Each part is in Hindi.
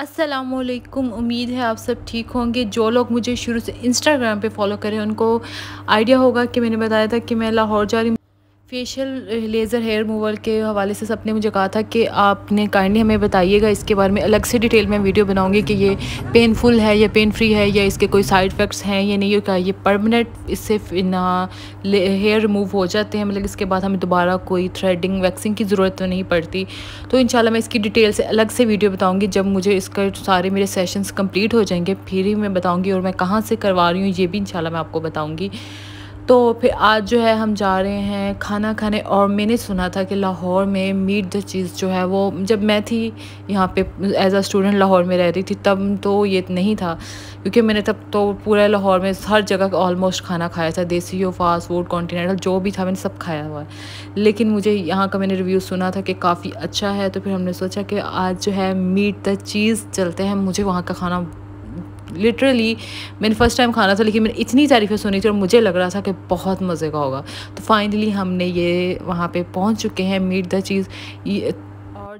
असलकुम उम्मीद है आप सब ठीक होंगे। जो लोग मुझे शुरू से इंस्टाग्राम पे फॉलो करें उनको आइडिया होगा कि मैंने बताया था कि मैं लाहौर जा रही फेशियल लेज़र हेयर रिमूवल के हवाले से सबने मुझे कहा था कि आपने काइंडली हमें बताइएगा, इसके बारे में अलग से डिटेल में वीडियो बनाऊँगी कि ये पेनफुल है या पेन फ्री है या इसके कोई साइड इफ़ेक्ट्स हैं या नहीं होगा ये परमानेंट इससे हेयर रिमूव हो जाते हैं? मतलब इसके बाद हमें दोबारा कोई थ्रेडिंग वैक्सिंग की ज़रूरत तो नहीं पड़ती। तो इन मैं इसकी डिटेल से अलग से वीडियो बताऊँगी। जब मुझे इसका सारे मेरे सेशंस कंप्लीट हो जाएँगे, फिर ही मैं बताऊँगी और मैं कहाँ से करवा रही हूँ, ये भी इन मैं आपको बताऊँगी। तो फिर आज जो है हम जा रहे हैं खाना खाने और मैंने सुना था कि लाहौर में मीट द चीज़ जो है वो, जब मैं थी यहाँ पे एज अ स्टूडेंट लाहौर में रह रही थी, तब तो ये नहीं था। क्योंकि मैंने तब तो पूरा लाहौर में हर जगह ऑलमोस्ट खाना खाया था, देसी हो फास्ट फ़ूड कॉन्टीनेंटल जो भी था मैंने सब खाया हुआ है। लेकिन मुझे यहाँ का मैंने रिव्यू सुना था कि काफ़ी अच्छा है तो फिर हमने सोचा कि आज जो है मीट द चीज़ चलते हैं, मुझे वहाँ का खाना लिटरली मैंने फ़र्स्ट टाइम खाना था, लेकिन मैंने इतनी तारीफ़ें सुनी थी और मुझे लग रहा था कि बहुत मज़े का होगा। तो फाइनली हमने ये वहाँ पे पहुँच चुके हैं मीट द चीज़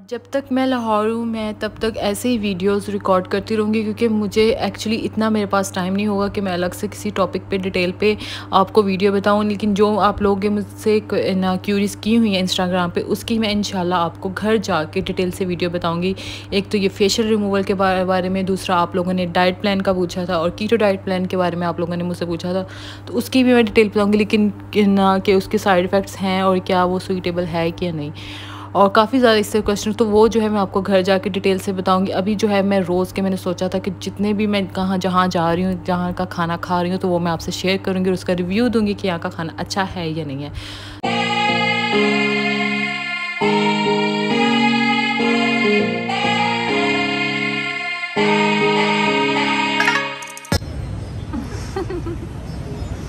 जब तक मैं लाहौर हूँ, मैं तब तक ऐसे ही वीडियोस रिकॉर्ड करती रहूँगी क्योंकि मुझे एक्चुअली इतना मेरे पास टाइम नहीं होगा कि मैं अलग से किसी टॉपिक पे डिटेल पे आपको वीडियो बताऊँ। लेकिन जो आप लोगों लोग मुझसे ना क्यूरीज की हुई है इंस्टाग्राम पे, उसकी मैं इंशाल्लाह आपको घर जाके डिटेल से वीडियो बताऊँगी। एक तो ये फेशियल रिमूवल के बारे में, दूसरा आप लोगों ने डाइट प्लान का पूछा था और कीटो डाइट प्लान के बारे में आप लोगों ने मुझसे पूछा था तो उसकी भी मैं डिटेल बताऊँगी, लेकिन ना, कि उसके साइड इफ़ेक्ट्स हैं और क्या वो सूटेबल है कि नहीं। और काफ़ी ज़्यादा इससे क्वेश्चन तो वो जो है मैं आपको घर जाके डिटेल से बताऊँगी। अभी जो है मैं रोज़ के मैंने सोचा था कि जितने भी मैं कहाँ जहाँ जा रही हूँ जहाँ का खाना खा रही हूँ तो वो मैं आपसे शेयर करूँगी और उसका रिव्यू दूँगी कि यहाँ का खाना अच्छा है या नहीं है।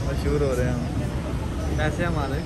मशहूर हो रहे हैं पैसे हमारे।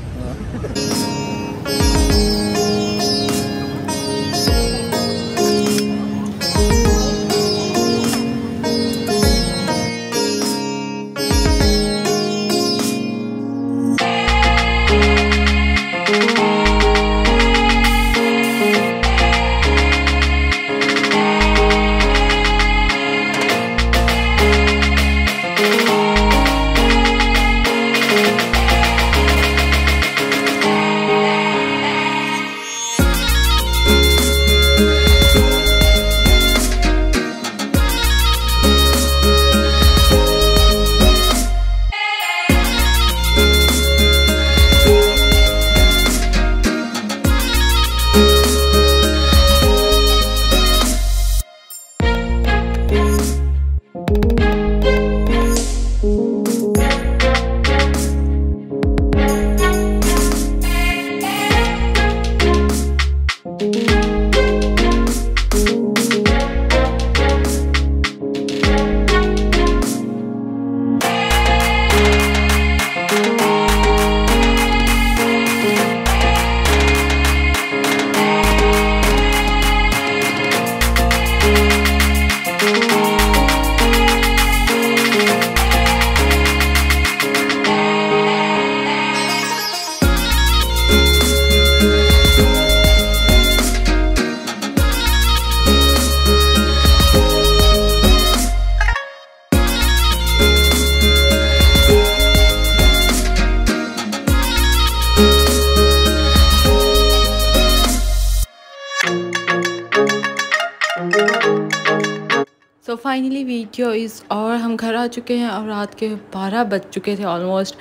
सो फाइनली वीडियो इज़ और हम घर आ चुके हैं और रात के बारह बज चुके थे ऑलमोस्ट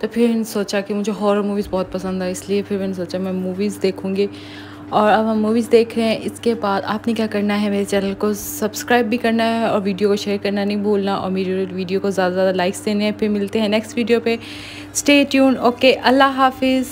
तो फिर सोचा कि मुझे हॉरर मूवीज़ बहुत पसंद है इसलिए फिर मैंने सोचा मैं मूवीज़ देखूँगी। और अब हम मूवीज़ देख रहे हैं। इसके बाद आपने क्या करना है मेरे चैनल को सब्सक्राइब भी करना है और वीडियो को शेयर करना नहीं भूलना और मेरी वीडियो को ज़्यादा ज़्यादा लाइक्स देने हैं। फिर मिलते हैं नेक्स्ट वीडियो पे। स्टे ट्यून ओके अल्लाह हाफिज़।